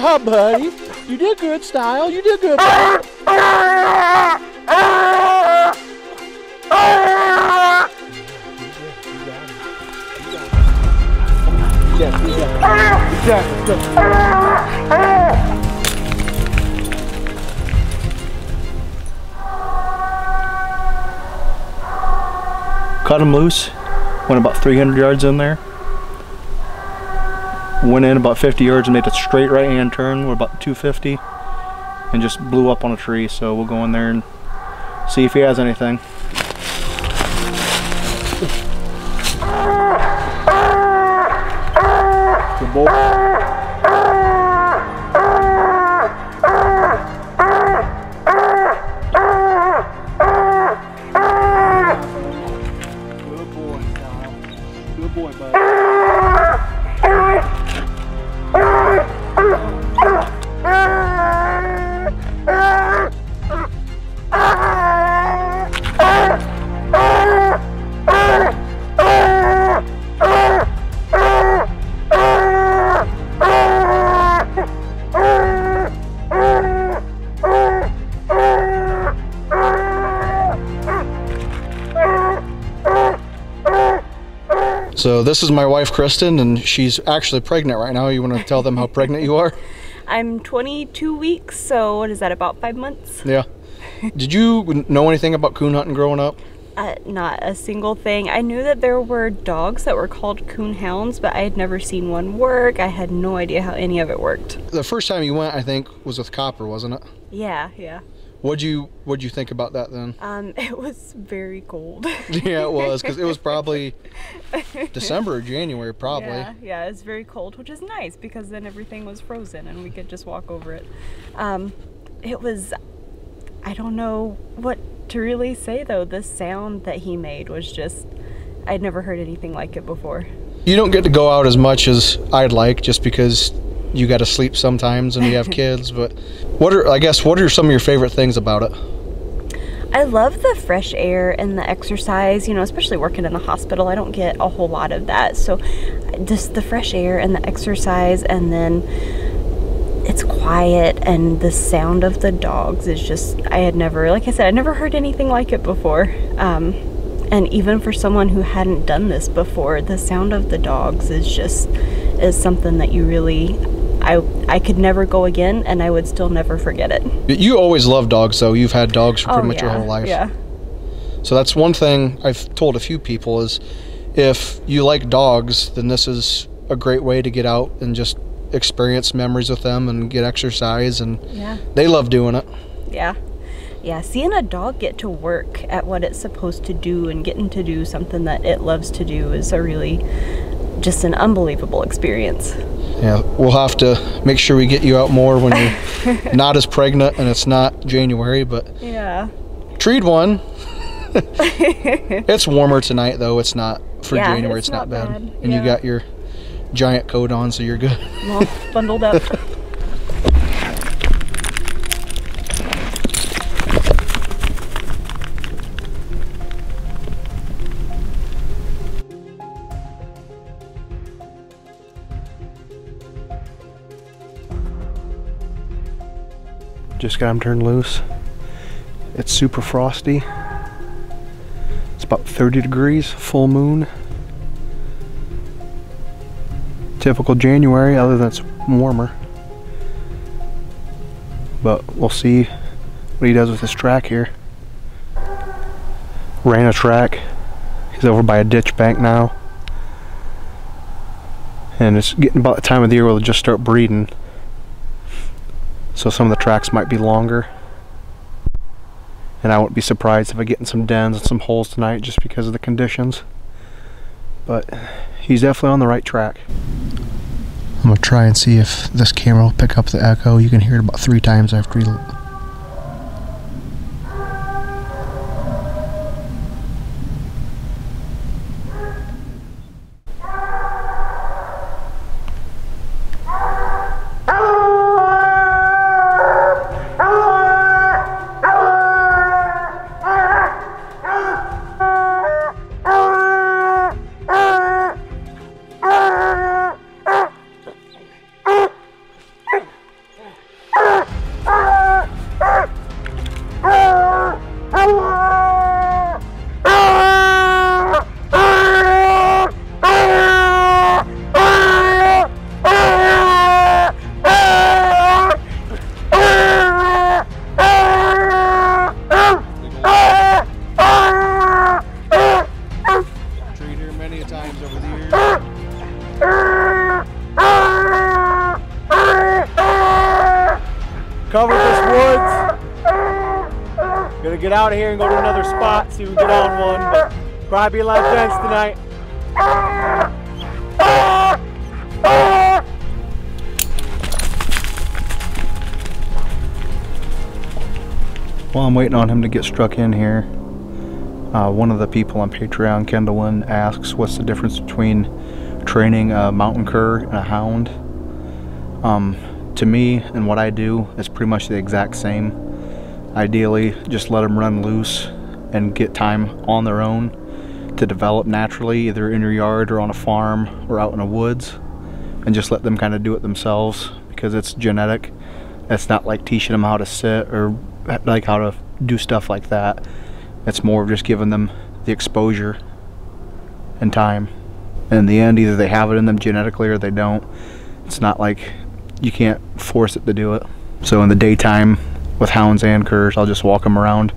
job, buddy. You did good, Style. You did good. Cut him loose. Went about 300 yards in there. Went in about 50 yards and made a straight right hand turn. We're about 250 and just blew up on a tree. So we'll go in there and see if he has anything. Good boy. So this is my wife, Kristen, and she's actually pregnant right now. You want to tell them how pregnant you are? I'm 22 weeks, so what is that, about five months? Yeah. Did you know anything about coon hunting growing up? Uh, not a single thing. I knew that there were dogs that were called coon hounds, but I had never seen one work. I had no idea how any of it worked. The first time you went, I think, was with Copper, wasn't it? Yeah, yeah. What'd you What'd you think about that then? Um, it was very cold. yeah, it was because it was probably December or January, probably. Yeah, yeah, it's very cold, which is nice because then everything was frozen and we could just walk over it. Um, it was, I don't know what to really say though. The sound that he made was just, I'd never heard anything like it before. You don't get to go out as much as I'd like, just because you got to sleep sometimes and you have kids. But what are I guess what are some of your favorite things about it? I love the fresh air and the exercise, you know, especially working in the hospital. I don't get a whole lot of that. So just the fresh air and the exercise and then it's quiet and the sound of the dogs is just I had never like I said, I never heard anything like it before. Um and even for someone who hadn't done this before, the sound of the dogs is just is something that you really I I could never go again and I would still never forget it. You always loved dogs, though. You've had dogs for oh, pretty Oh, much your whole life. Yeah. So that's one thing I've told a few people is if you like dogs, then this is a great way to get out and just experience memories with them and get exercise and Yeah. they love doing it. Yeah. Yeah, seeing a dog get to work at what it's supposed to do and getting to do something that it loves to do is a really just an unbelievable experience. Yeah, we'll have to make sure we get you out more when you're not as pregnant and it's not January, but Yeah. treed one. it's warmer tonight though, it's not for Yeah, January, it's it's not, not bad. bad, And you got your giant coat on so you're good. All bundled up. Just got him turned loose. It's super frosty. It's about 30 degrees, full moon. Typical January, other than it's warmer. But we'll see what he does with this track here. Ran a track. He's over by a ditch bank now. And it's getting about the time of the year where they'll just start breeding. So some of the tracks might be longer. And I wouldn't be surprised if I get in some dens and some holes tonight just because of the conditions. But he's definitely on the right track. I'm gonna try and see if this camera will pick up the echo. You can hear it about three times after he Covered this woods. Gonna get out of here and go to another spot, see if we can get on one, probably be of fence tonight. While I'm waiting on him to get struck in here, uh, one of the people on Patreon, Kendallin, asks what's the difference between training a mountain cur and a hound. Um, to me and what I do is pretty much the exact same. Ideally, just let them run loose and get time on their own to develop naturally, either in your yard or on a farm or out in the woods, and just let them kind of do it themselves because it's genetic. It's not like teaching them how to sit or like how to do stuff like that. It's more of just giving them the exposure and time. And in the end, either they have it in them genetically or they don't. It's not like you can't force it to do it. So in the daytime, with hounds and curs, I'll just walk them around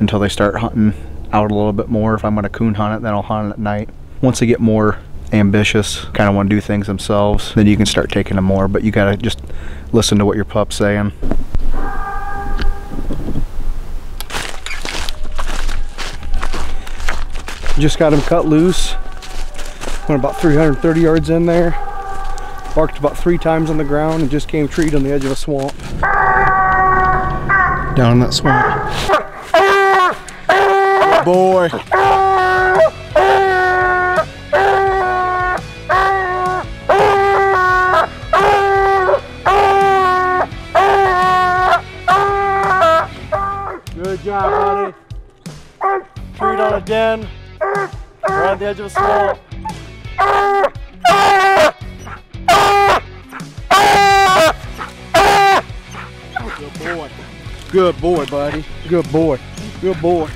until they start hunting out a little bit more. If I'm to coon hunt it, then I'll hunt it at night. Once they get more ambitious, kind of want to do things themselves, then you can start taking them more. But you got to just listen to what your pup's saying. Just got him cut loose. Went about 330 yards in there. Barked about three times on the ground and just came treed on the edge of a swamp. Down in that swamp. Boy. Good job, buddy. Treed on a den. Right on the edge of a swamp. Good boy, buddy. Good boy. Good boy.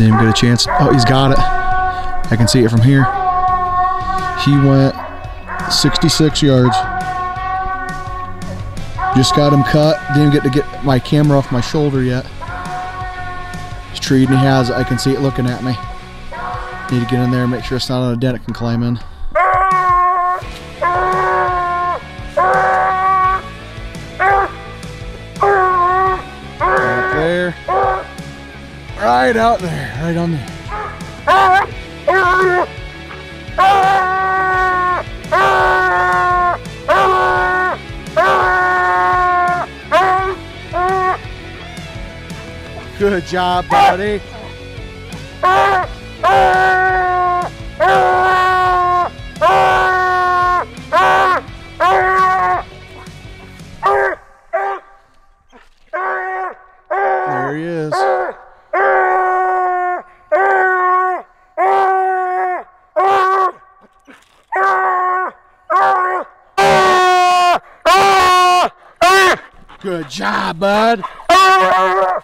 Didn't even get a chance. Oh, he's got it. I can see it from here. He went 66 yards. Just got him cut. Didn't get to get my camera off my shoulder yet. He's treating he has it. I can see it looking at me. Need to get in there and make sure it's not on a dent it can climb in. Right out there. Right on there. Good job, buddy. There he is. Job, bud.